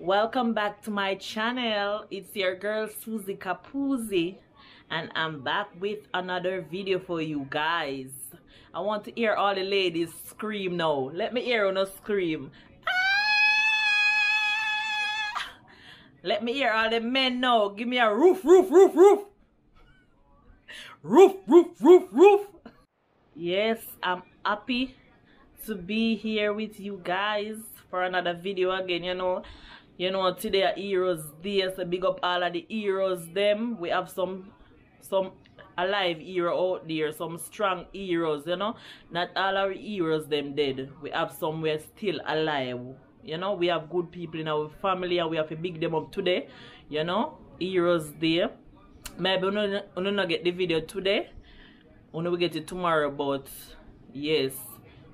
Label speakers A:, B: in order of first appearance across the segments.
A: welcome back to my channel. It's your girl Suzie Capuzzi and I'm back with another video for you guys. I want to hear all the ladies scream now. Let me hear a scream. Ah! let me hear all the men now. Give me a roof roof roof roof. Roof roof roof roof. Yes I'm happy to be here with you guys for another video again you know you know today are heroes day so big up all of the heroes them. We have some some alive hero out there some strong heroes you know. Not all our heroes them dead. We have some we're still alive. You know we have good people in our family and we have to big them up today you know. Heroes there. Maybe we don't, not get the video today. We get it tomorrow but yes.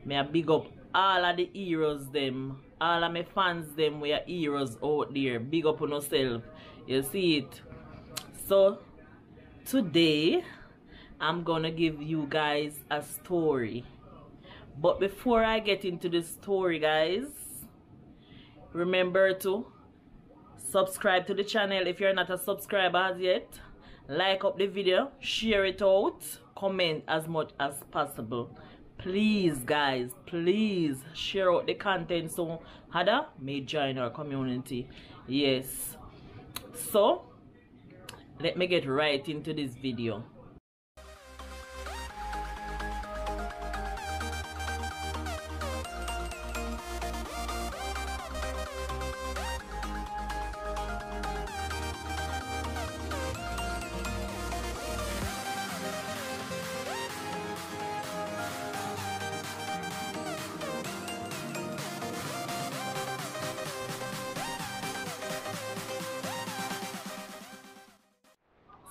A: May I big up all of the heroes them all of my fans them we are heroes out there. Big up on yourself you see it? So today i'm gonna give you guys a story. But before i get into the story guys remember to subscribe to the channel if you're not a subscriber as yet. Like up the video share it out comment as much as possible please guys please share out the content. So Hada may join our community. Yes. So let me get right into this video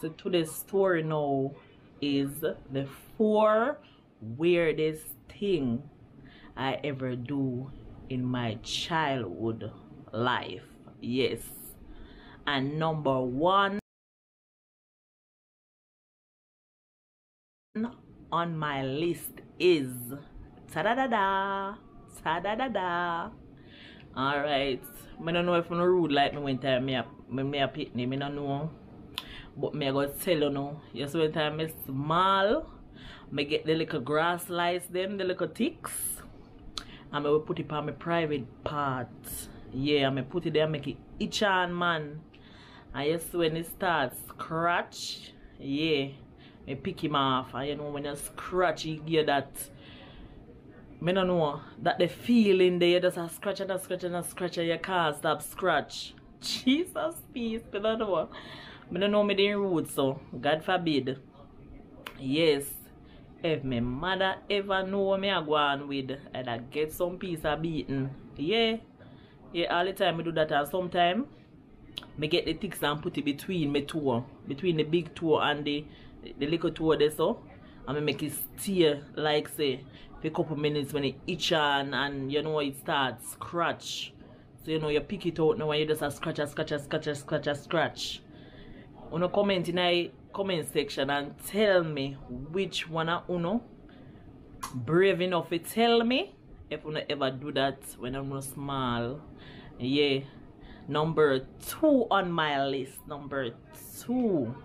A: so today's story now is the four weirdest thing I ever do in my childhood life. Yes. And number one on my list is ta-da-da-da ta-da-da-da. All right. I don't know if I'm rude like me when time me a, me, a pitney, me don't know but me I go tell you now, you see when time I small, me get the little grass lice them, the little ticks. And I will put it on my private part. Yeah, I put it there, make it itch on man. And you see when it starts scratch, yeah, I pick him off. And you know when you scratch, you get that me don't know that the feeling there just a scratch and a scratch and a scratch and you can't stop scratch. Jesus peace, me don't know. I don't know me the root so God forbid. Yes. If my mother ever know me I go on with I'd get some piece of beating. Yeah. Yeah, all the time I do that and sometimes me get the ticks and put it between my toe. Between the big toe and the the little toe there so. And me make it steer like say for a couple minutes when it itch on and you know it starts scratch. So you know you pick it out now and you just a scratch, a scratch, a scratch, a scratch, a scratch uno comment in the comment section and tell me which one of uno brave enough to tell me if uno ever do that when I'm small. Yeah. Number two on my list. Number two.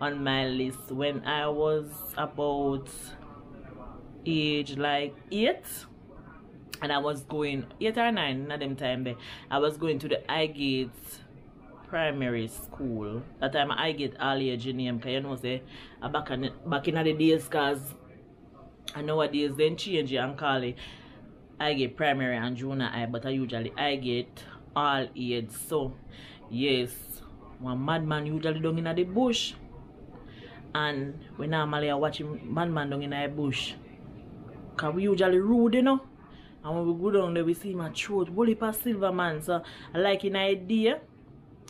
A: On my list when I was about age like eight. And I was going eight or nine not them time there I was going to the Highgate primary school. That time I get all age name because you know say back in back in the days cause I nowadays then change and call it I get primary and junior high but I usually I get all age. So yes one madman usually down in the bush and we normally are watching madman down in the bush. Cause we usually rude you know. And when we go down there we see my throat, bully past silver man. So I like an idea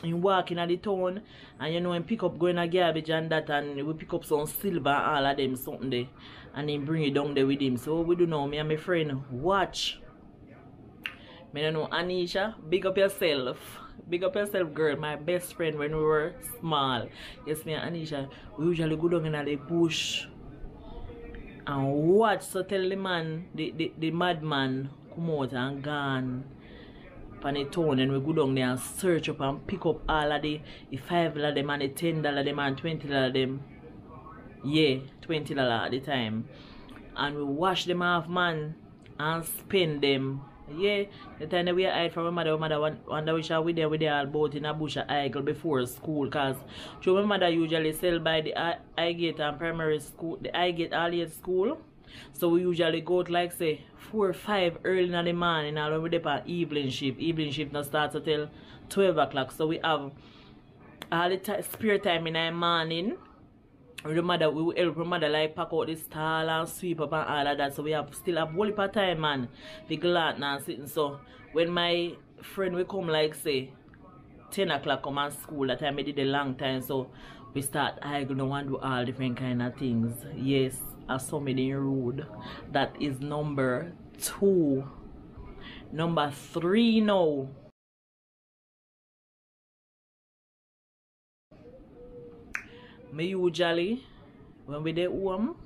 A: you walk in the town and you know when pick up going a garbage and that and we pick up some silver and all of them something there and then bring it down there with him. So we do know me and my friend watch. Me don't know Anisha big up yourself. Big up yourself girl my best friend when we were small. Yes me and Anisha we usually go down in the bush and watch. So tell the man the, the, the madman come out and gone on the town and we go down there and search up and pick up all of the, the five of them and the ten dollar them and twenty dollar them. Yeah, twenty dollar at the time. And we wash them off man and spend them. Yeah, the time that we hide from my mother, my mother wonder we shall we there with the all boat in a bush eagle before school cause so my mother usually sell by the Highgate and primary school the Highgate earlier school so we usually go to like say four or five early in the morning and when we dip on evening shift. Evening shift not starts until twelve o'clock. So we have all the spare time in the morning. The mother we will help my mother like pack out the stall and sweep up and all of that. So we have still have whole of time man. The glad and sitting. So when my friend will come like say 10 o'clock come on school that time I did a long time so we start I gonna want do all different kind of things yes a Summiting Road. That is number two. Number three now. Me usually, when we dey home,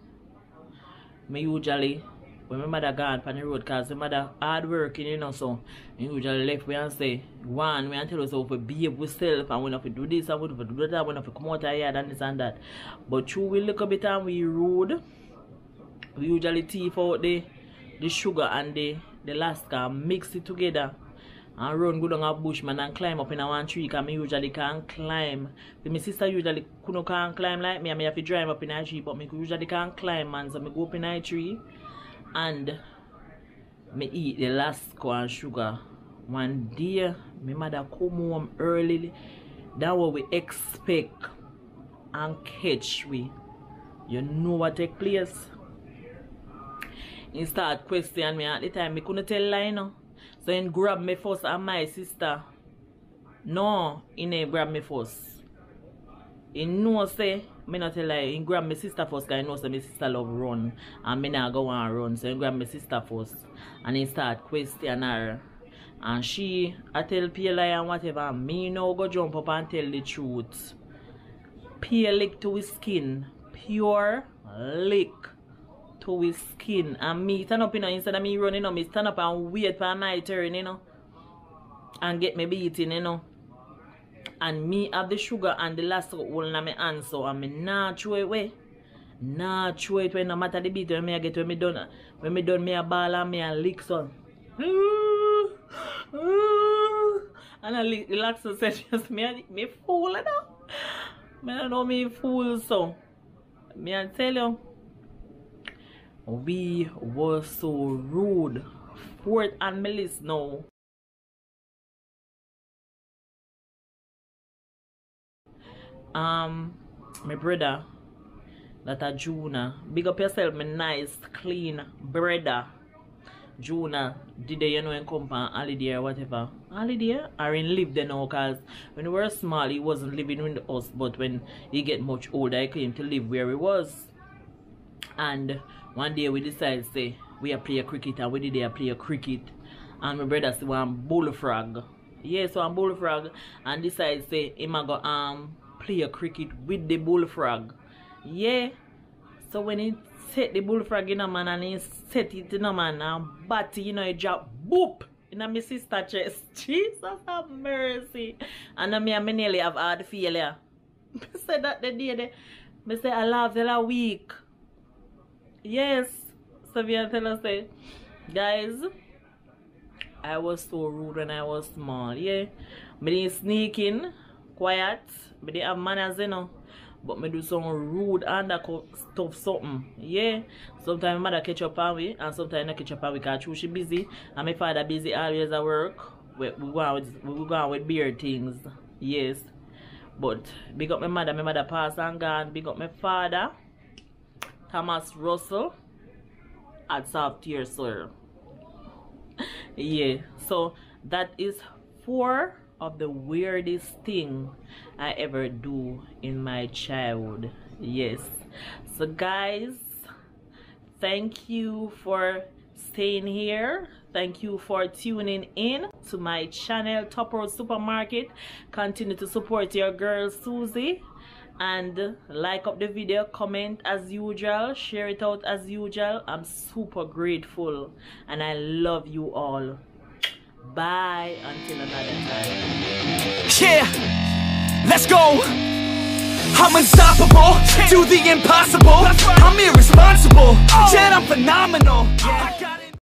A: me usually, when my mother gone on the road, cause my mother hard working, you know, so me usually left me and say, one, we and tell us how to behave ourselves, and we have to do this, and we have to do that, we have to come out of here, and this and that. But through we look a bit and we road, we usually teeth out the the sugar and the the Lasco mix it together. And run go down a bush man and climb up in a one tree because me usually can't climb. But my sister usually couldn't can't climb like me and me have to drive up in a tree but me usually can't climb man. So me go up in a tree and me eat the Lasco and sugar. One day my mother come home early. That what we expect and catch we. You know what take place he start question me at the time. Me couldn't tell lie no. So he grab me first and my sister. No, he never grab me first. He know say, me not tell lie, he grab my sister first because he know say my sister love run. And me not go and run. So he grab my sister first. And he start question her. And she, I tell lie and whatever. Me now go jump up and tell the truth. Pale lick to his skin. Pure lick to his skin. And me stand up you know instead of me running know, me stand up and wait for my turn you know and get me beating you know. And me have the sugar and the Lasco in my hand so and me not throw it away not throw it away no matter the beat when me I get when me done when me done me a ball and me a lick so. And I relax so said just me me fool you know. Me don't know me fool so. Me I tell you we were so rude. Fort and Melis now. Um, my brother, that a Juna. Big up yourself, my nice, clean brother. Juna, did they, you know, in come on holiday or whatever. Holiday? Or in live there now, because when we were small, he wasn't living with us, but when he get much older, he came to live where he was. And one day we decided say we are play a cricket and we did a play a cricket and my brother say one bullfrog. Yeah, so I'm bullfrog and decide say him go um play a cricket with the bullfrog. Yeah. So when he set the bullfrog in a man and he set it in a man and batty, you know, he drop boop in a my sister chest. Jesus have mercy. And then me and me nearly have hard failure. I said that the day they, I say I love the week. Yes, Savia us say, guys, I was so rude when I was small, yeah. Me didn't sneak in, quiet, me didn't have manners, you know. But me do some rude undercut stuff something, yeah. Sometimes my mother catch up on me, and sometimes I catch up on me because she busy, and my father busy always at work. We, we go on with, we go on with beer things, yes. But big up my mother, my mother passed and gone. Big up my father. Thomas Russell at South Tier Soil. yeah, so that is four of the weirdest thing I ever do in my childhood. Yes. So guys, thank you for staying here. Thank you for tuning in to my channel, Top Road Supermarket. Continue to support your girl, Suzie and like up the video comment as usual share it out as usual. I'm super grateful and i love you all. Bye until another time.
B: Yeah let's go. I'm unstoppable, do the impossible. I'm irresponsible, oh. yet I'm phenomenal.